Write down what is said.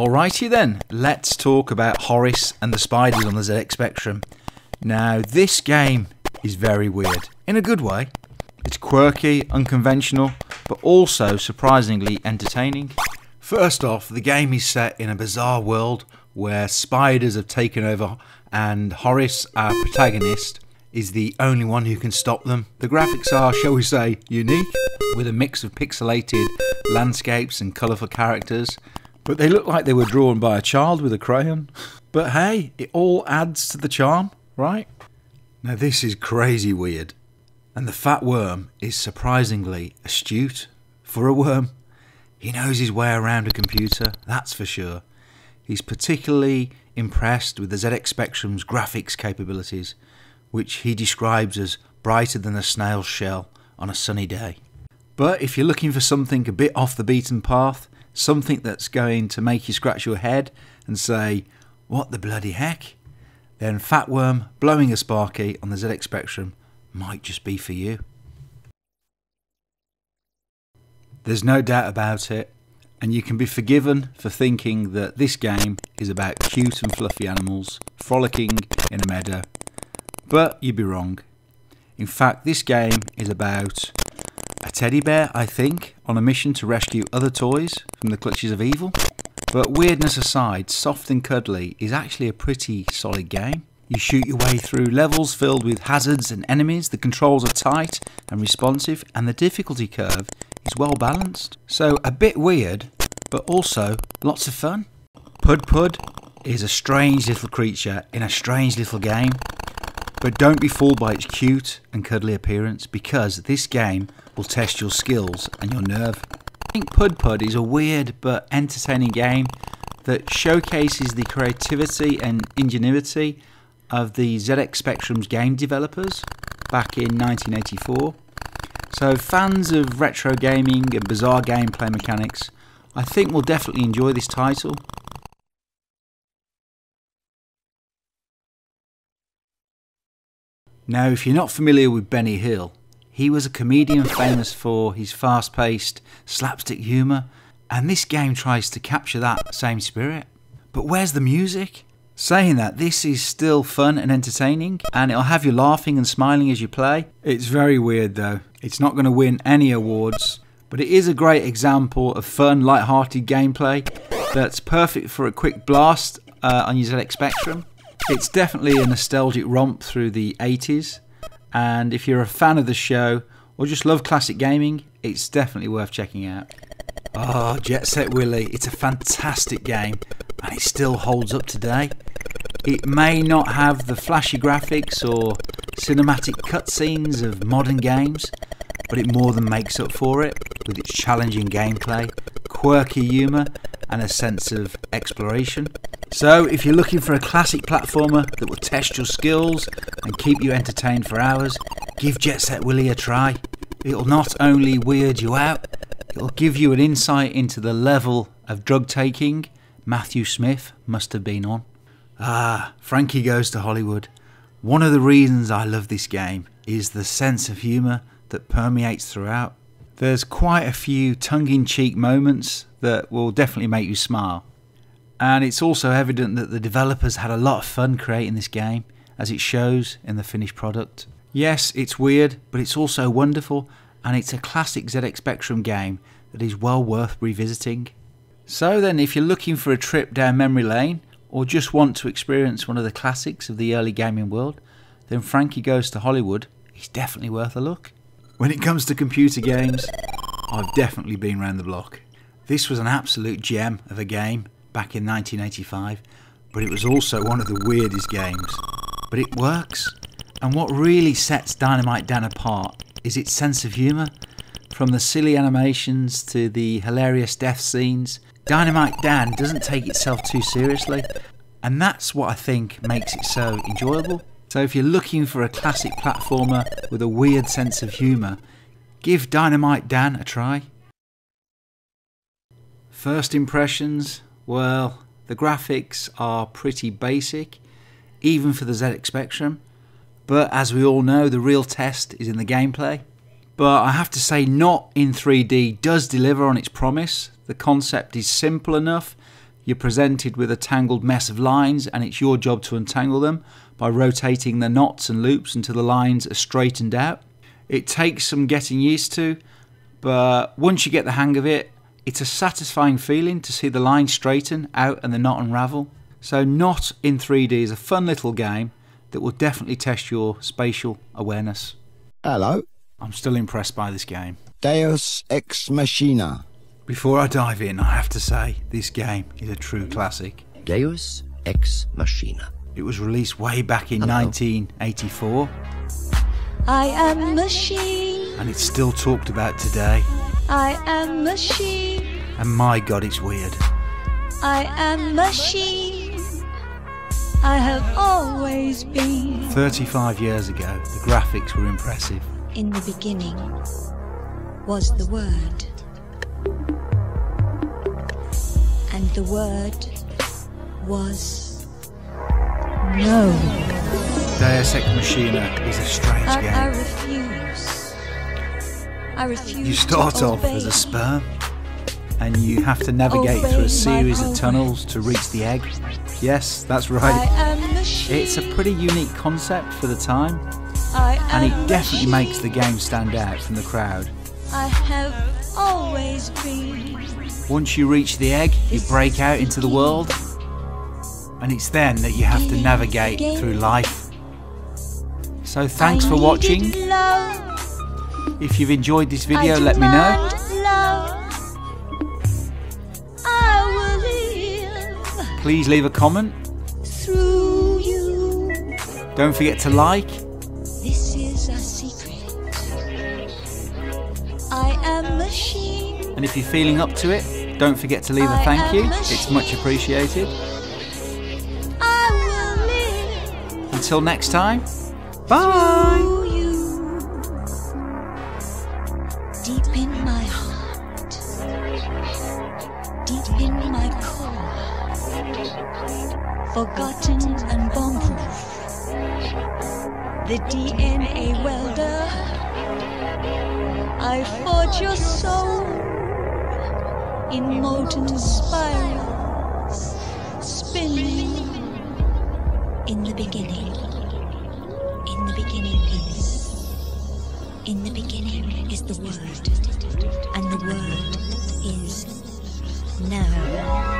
Alrighty then, let's talk about Horace and the spiders on the ZX Spectrum. Now, this game is very weird, in a good way. It's quirky, unconventional, but also surprisingly entertaining. First off, the game is set in a bizarre world where spiders have taken over, and Horace, our protagonist, is the only one who can stop them. The graphics are, shall we say, unique, with a mix of pixelated landscapes and colourful characters, but they look like they were drawn by a child with a crayon. But hey, it all adds to the charm, right? Now, this is crazy weird, and the fat worm is surprisingly astute for a worm. He knows his way around a computer, that's for sure. He's particularly impressed with the ZX Spectrum's graphics capabilities, which he describes as brighter than a snail's shell on a sunny day. But if you're looking for something a bit off the beaten path, something that's going to make you scratch your head and say, What the bloody heck? then Fat Worm blowing a Sparky on the ZX Spectrum might just be for you. There's no doubt about it, and you can be forgiven for thinking that this game is about cute and fluffy animals frolicking in a meadow, but you'd be wrong. In fact, this game is about a teddy bear, I think, on a mission to rescue other toys from the clutches of evil. But weirdness aside, Soft and Cuddly is actually a pretty solid game. You shoot your way through levels filled with hazards and enemies, the controls are tight and responsive, and the difficulty curve is well balanced. So a bit weird, but also lots of fun. Pud Pud is a strange little creature in a strange little game, but don't be fooled by its cute and cuddly appearance because this game will test your skills and your nerve. I think Pud Pud is a weird but entertaining game that showcases the creativity and ingenuity of the ZX Spectrum's game developers back in 1984. So, fans of retro gaming and bizarre gameplay mechanics, I think will definitely enjoy this title. Now, if you're not familiar with Benny Hill, he was a comedian famous for his fast paced slapstick humour, and this game tries to capture that same spirit. But where's the music? Saying that, this is still fun and entertaining, and it'll have you laughing and smiling as you play. It's very weird though. It's not going to win any awards, but it is a great example of fun, light-hearted gameplay that's perfect for a quick blast uh, on your ZX Spectrum. It's definitely a nostalgic romp through the 80s, and if you're a fan of the show or just love classic gaming, it's definitely worth checking out. Oh, Jet Set Willy, it's a fantastic game, and it still holds up today. It may not have the flashy graphics or cinematic cutscenes of modern games, but it more than makes up for it with its challenging gameplay, quirky humour, and a sense of exploration. So, if you're looking for a classic platformer that will test your skills and keep you entertained for hours, give Jet Set Willy a try. It'll not only weird you out, it'll give you an insight into the level of drug taking Matthew Smith must have been on. Ah, Frankie Goes to Hollywood. One of the reasons I love this game is the sense of humour that permeates throughout. There's quite a few tongue in cheek moments that will definitely make you smile. And it's also evident that the developers had a lot of fun creating this game, as it shows in the finished product. Yes, it's weird, but it's also wonderful, and it's a classic ZX Spectrum game that is well worth revisiting. So, then, if you're looking for a trip down memory lane, or just want to experience one of the classics of the early gaming world, then Frankie Goes to Hollywood is definitely worth a look. When it comes to computer games, I've definitely been round the block. This was an absolute gem of a game back in 1985, but it was also one of the weirdest games. But it works, and what really sets Dynamite Dan apart is its sense of humour. From the silly animations to the hilarious death scenes, Dynamite Dan doesn't take itself too seriously, and that's what I think makes it so enjoyable. So if you're looking for a classic platformer with a weird sense of humour, give Dynamite Dan a try. First impressions, well, the graphics are pretty basic, even for the ZX Spectrum, but as we all know, the real test is in the gameplay. But I have to say, Knot in 3D does deliver on its promise. The concept is simple enough You're presented with a tangled mess of lines, and it's your job to untangle them by rotating the knots and loops until the lines are straightened out. It takes some getting used to, but once you get the hang of it, it's a satisfying feeling to see the line straighten out and the knot unravel. So, Knot in 3D is a fun little game that will definitely test your spatial awareness. Hello. I'm still impressed by this game. Deus Ex Machina. Before I dive in, I have to say this game is a true classic. Deus Ex Machina. It was released way back in Hello. 1984 I am machine. and it's still talked about today. I am machine. And my god, it's weird. I am machine. I have always been. 35 years ago, the graphics were impressive. In the beginning was the Word. And the Word was no. Deus Ex Machina is a strange I, I game. refuse. I refuse. You start off as a sperm and you have to navigate through a series of tunnels to reach the egg. Yes, that's right. It's a pretty unique concept for the time, and it definitely makes the game stand out from the crowd. I have always been. Once you reach the egg, you break out into the world, and it's then that you have to navigate through life. So thanks for watching. If you've enjoyed this video, let me know. Love. I will live Please leave a comment. through you. Don't forget to like. This is a secret. I am machine. And if you're feeling up to it, don't forget to leave a thank you. It's much appreciated. I will live Until next time, bye. In my core. Forgotten and bomb-proof. The DNA welder. I forge your soul in molten spirals, spinning in the beginning. In the beginning is. In the beginning is the Word, and the Word is now.